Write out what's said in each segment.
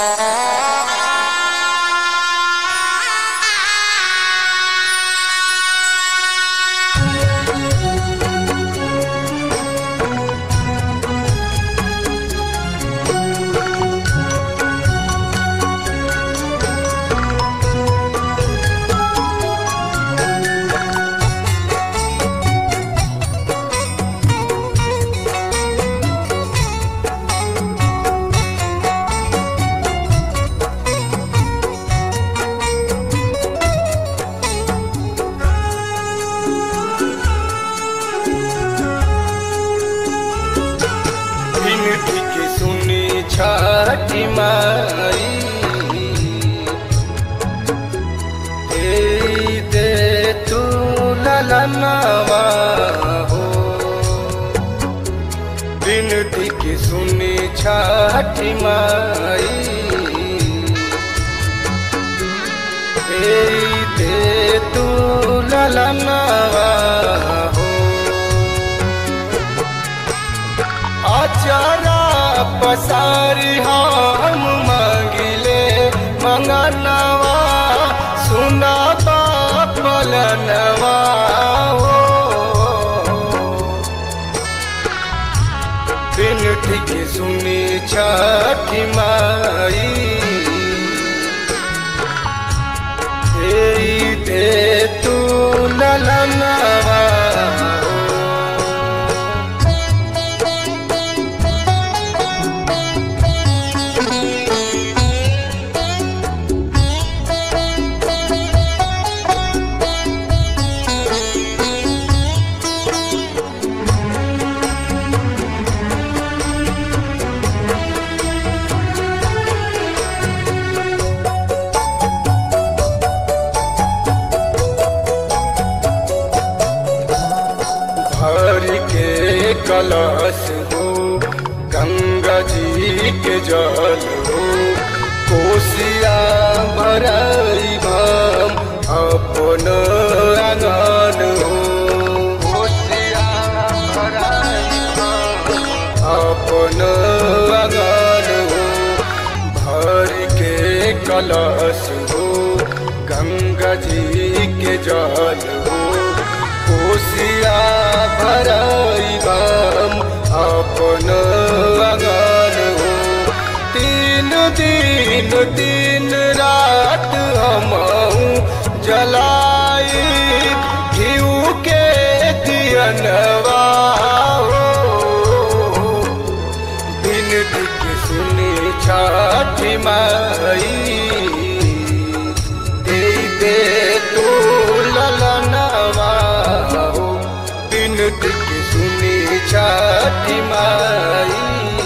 Uh-huh. छठी माई दे तू ललनवा हो। विनती के सुनी छठी माई दे तू ललनवा पसारी हम मांगिले मंगनवा सुना पलनवा हो। के सुनी छठी माई। दे तू ललनवा कलश हो, गंगा जी के जल हो, कोसिया भराई भम, अपन आँगन हो। अपन हो। भर के कलश हो, गंगा जी के जल हो। कोसिया भराई बम अपन अगन हो। तीन दिन तीन रात हम जलाई सुनी छठी माई।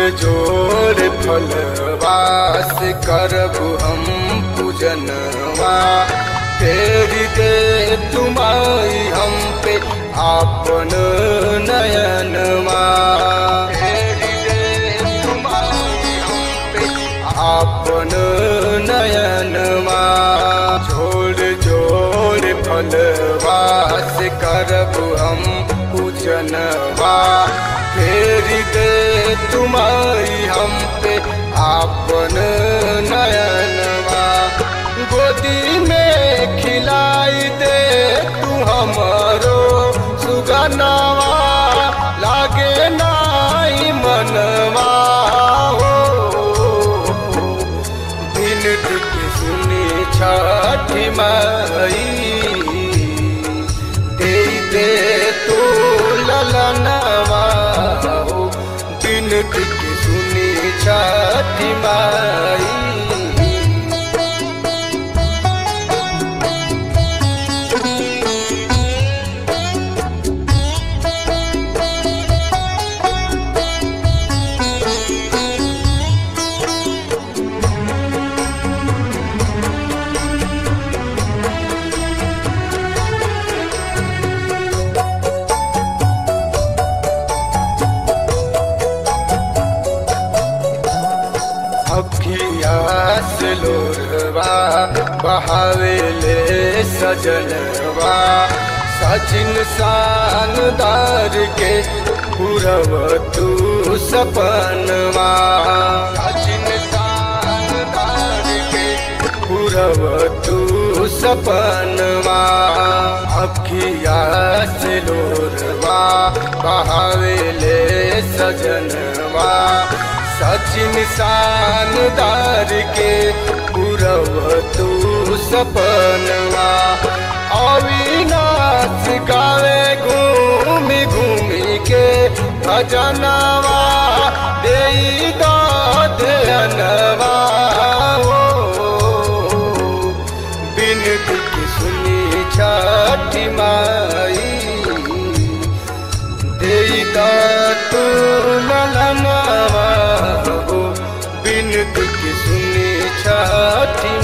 जोड़ फलवास करब हम पूजनवा। फेर दे तुम्हारी हम पे आपन नयनवा। फेर दे तुम्हारी हम पे आपन नयनवा। जोड़ जोड़ फलवास करब हम पूजनवा। फेर दे तुम्हारी हम पे आपन नयनवा गोदी में खिलाई दे तू हमरो। सुगनवा, लागे नाई मनवा। हो बिनती के सुनी छठी माई। बहावेले सजनवा। सचिन शानदार के पूरब तू सपनवा। सचिन शानदार के पूरब तू सपनवा। अखिया से लोरवा, बहावेले सजनवा। सचिन शानदार के जनावा दे दो धनवा बिनती की सुनी छठी माई। दे दो तू ललनवा बिनती की सुनी छठी